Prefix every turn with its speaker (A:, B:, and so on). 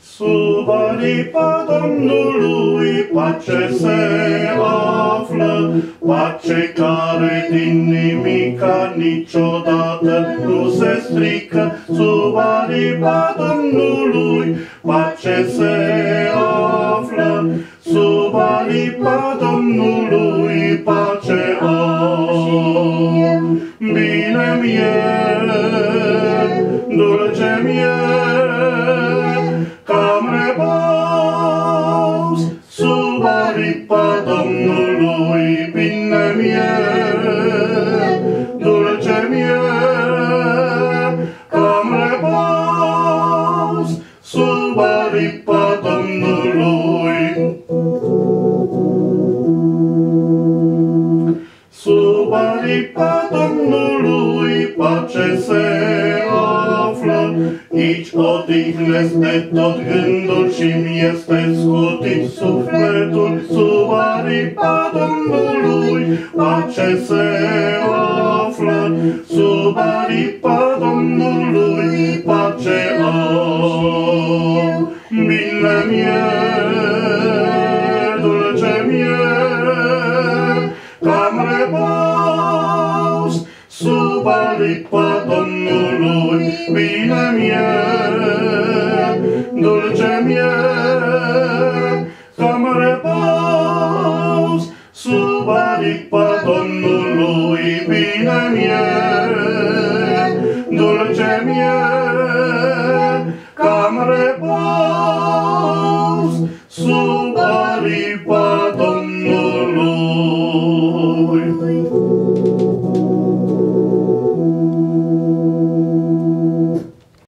A: Sub aripa Domnului pace se află, pace care din nimica niciodată nu se strică. Sub aripa Domnului pace se Bine mie, dulce mie, cam repaus sub aripa Domnului, bine mie, dulce mie, cam repaus sub Domnului. Sub Domnului pace se află, Aici odihnesc de tot gândul și mi este scutit sufletul. Sub aripa Domnului pace se află, Sub aripa Domnului pace am. Bine mie, dulce spina mia, dolce mia, come repose, su balik paton lui, pina mia, dolce mia.